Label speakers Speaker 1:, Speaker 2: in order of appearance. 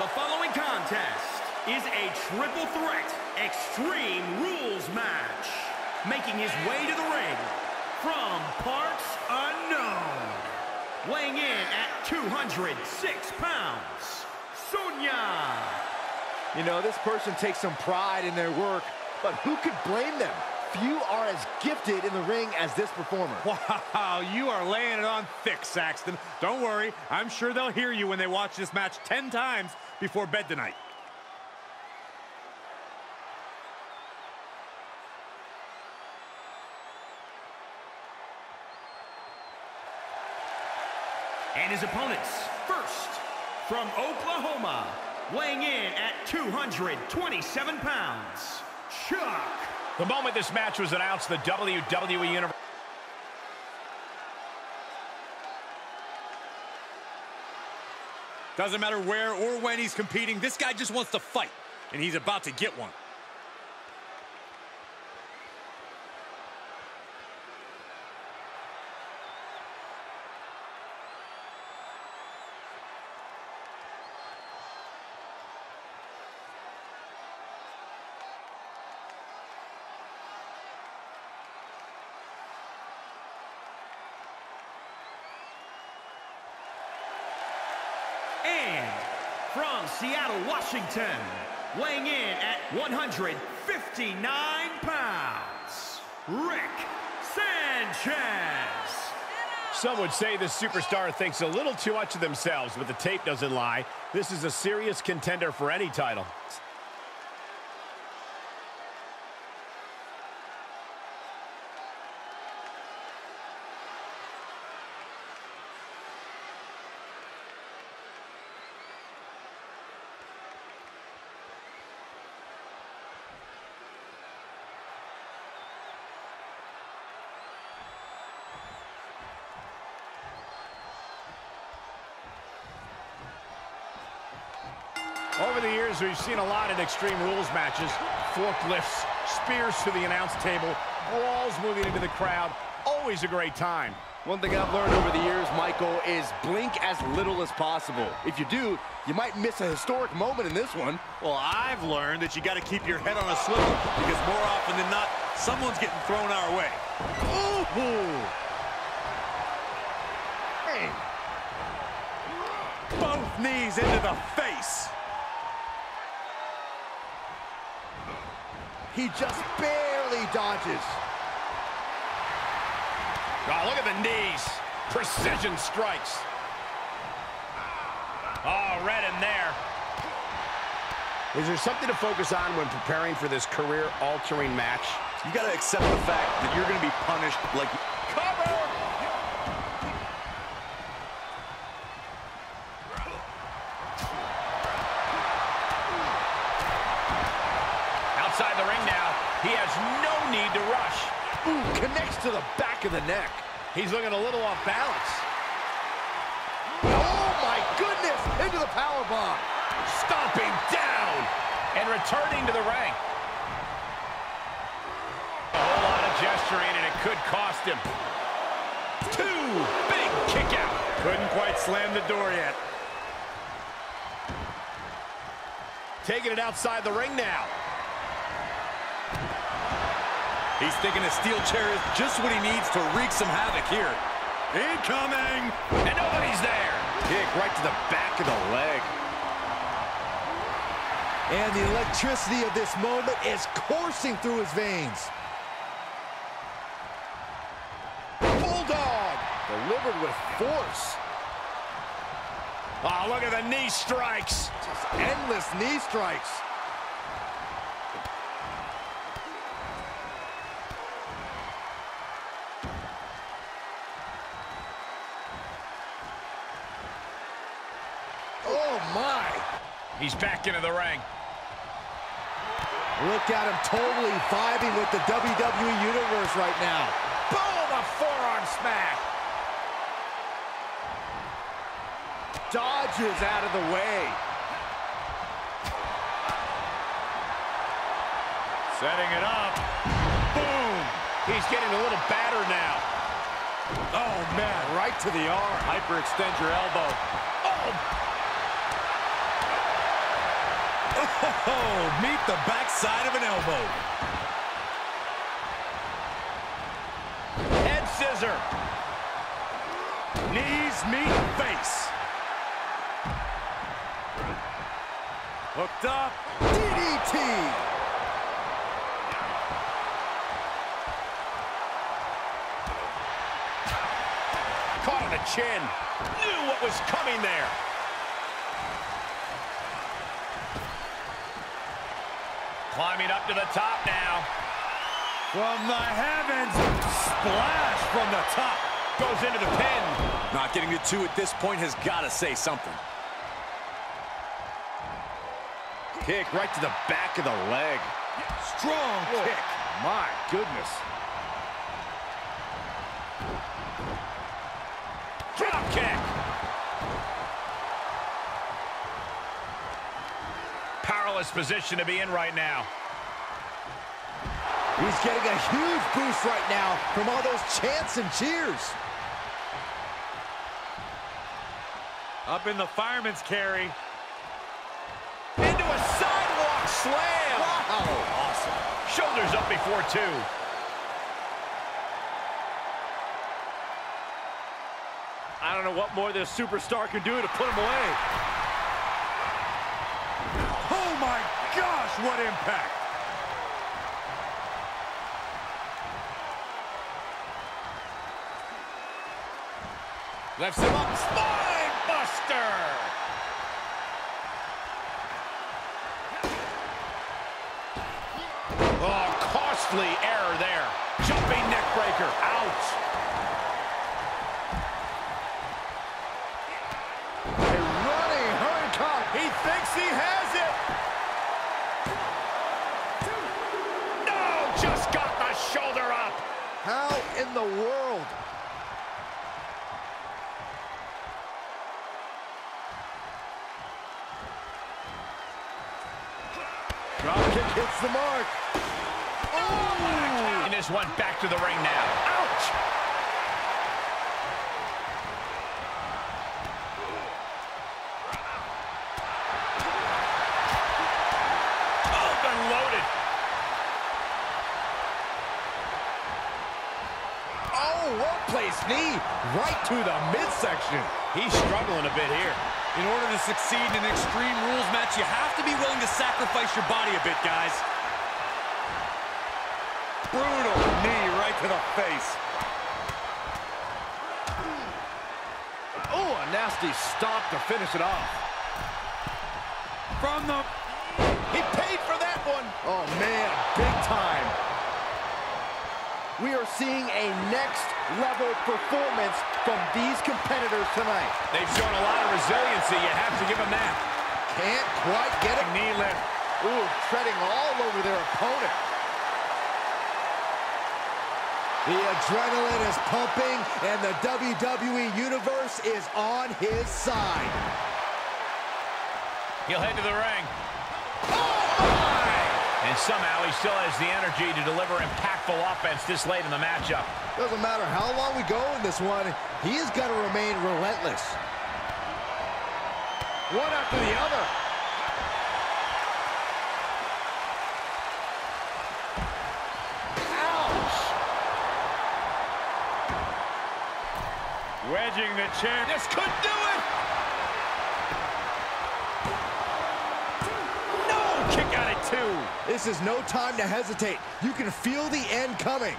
Speaker 1: The following contest is a triple threat extreme rules match. Making his way to the ring from parts unknown. Weighing in at 206 pounds, Sonya.
Speaker 2: You know, this person takes some pride in their work, but who could blame them? Few are as gifted in the ring as this performer.
Speaker 3: Wow, you are laying it on thick, Saxton. Don't worry, I'm sure they'll hear you when they watch this match 10 times before bed tonight.
Speaker 1: And his opponents, first, from Oklahoma, weighing in at 227 pounds, Chuck.
Speaker 4: The moment this match was announced, the WWE Universe.
Speaker 3: Doesn't matter where or when he's competing, this guy just wants to fight, and he's about to get one.
Speaker 1: And from Seattle, Washington, weighing in at 159 pounds, Rick Sanchez.
Speaker 4: Some would say this superstar thinks a little too much of themselves, but the tape doesn't lie. This is a serious contender for any title. Over the years, we've seen a lot of Extreme Rules matches. Forklifts, spears to the announce table, brawls moving into the crowd. Always a great time.
Speaker 2: One thing I've learned over the years, Michael, is blink as little as possible. If you do, you might miss a historic moment in this one.
Speaker 3: Well, I've learned that you got to keep your head on a swivel because more often than not, someone's getting thrown our way.
Speaker 2: Ooh. Hey.
Speaker 3: Both knees into the face.
Speaker 2: He just barely dodges.
Speaker 4: Oh, look at the knees. Precision strikes. Ah, oh, right in there. Is there something to focus on when preparing for this career-altering match?
Speaker 5: You got to accept the fact that you're going to be punished like...
Speaker 4: Cover! Outside the ring now. He has no need to rush.
Speaker 2: Ooh, connects to the back of the neck.
Speaker 4: He's looking a little off balance.
Speaker 2: Oh, my goodness! Into the power bomb.
Speaker 4: Stomping down and returning to the ring. A whole lot of gesturing, and it could cost him. Two big kick out.
Speaker 3: Couldn't quite slam the door yet.
Speaker 4: Taking it outside the ring now.
Speaker 5: He's thinking a steel chair is just what he needs to wreak some havoc here.
Speaker 3: Incoming!
Speaker 4: And nobody's there.
Speaker 2: Kick right to the back of the leg. And the electricity of this moment is coursing through his veins. Bulldog! Delivered with force.
Speaker 4: Oh, look at the knee strikes.
Speaker 2: Just endless knee strikes.
Speaker 4: He's back into the ring.
Speaker 2: Look at him totally vibing with the WWE Universe right now.
Speaker 4: Boom, a forearm smack.
Speaker 2: Dodges out of the way.
Speaker 4: Setting it up. Boom. He's getting a little battered now.
Speaker 3: Oh, man.
Speaker 2: Right to the arm.
Speaker 3: Hyperextend your elbow.
Speaker 4: Oh,
Speaker 5: Oh, meet the backside of an elbow.
Speaker 4: Head scissor.
Speaker 3: Knees meet face. Hooked up.
Speaker 2: DDT.
Speaker 4: Caught on the chin. Knew what was coming there. Climbing up to the top now.
Speaker 3: From the heavens. Splash from the top.
Speaker 4: Goes into the pin.
Speaker 5: Not getting to two at this point has got to say something.
Speaker 2: Kick right to the back of the leg. Strong kick. My goodness.
Speaker 4: Drop kick. Powerless position to be in right now.
Speaker 2: He's getting a huge boost right now from all those chants and cheers.
Speaker 3: Up in the fireman's carry.
Speaker 4: Into a sidewalk slam.
Speaker 2: Wow.
Speaker 4: Awesome. Shoulders up before two.
Speaker 3: I don't know what more this superstar can do to put him away. My gosh, what impact!
Speaker 4: Lifts him up. Spine buster. Oh, costly error there. Jumping neck breaker. Out.
Speaker 2: A running hurricane.
Speaker 4: He thinks he has it. No, just got the shoulder up.
Speaker 2: How in the world? Drop kick hits the mark. Oh!
Speaker 4: And this one back to the ring now. Ouch. Oh, Open loaded.
Speaker 2: Oh, well placed knee right to the midsection.
Speaker 4: He's struggling a bit here.
Speaker 5: In order to succeed in an Extreme Rules match, you have to be willing to sacrifice your body a bit, guys.
Speaker 3: Brutal knee right to the face.
Speaker 2: Oh, a nasty stop to finish it off.
Speaker 3: From the...
Speaker 4: He paid for that one.
Speaker 2: Oh, man, big time. We are seeing a next-level performance from these competitors tonight.
Speaker 4: They've shown a lot of resiliency. You have to give them that.
Speaker 2: Can't quite get it.
Speaker 4: Knee lift.
Speaker 2: Ooh, treading all over their opponent. The adrenaline is pumping, and the WWE Universe is on his side.
Speaker 4: He'll head to the ring. And somehow he still has the energy to deliver impactful offense this late in the matchup.
Speaker 2: Doesn't matter how long we go in this one, he is going to remain relentless. One after the other. Ouch!
Speaker 3: Wedging the chair.
Speaker 4: This could do it! No! Kick out at two.
Speaker 2: This is no time to hesitate. You can feel the end coming.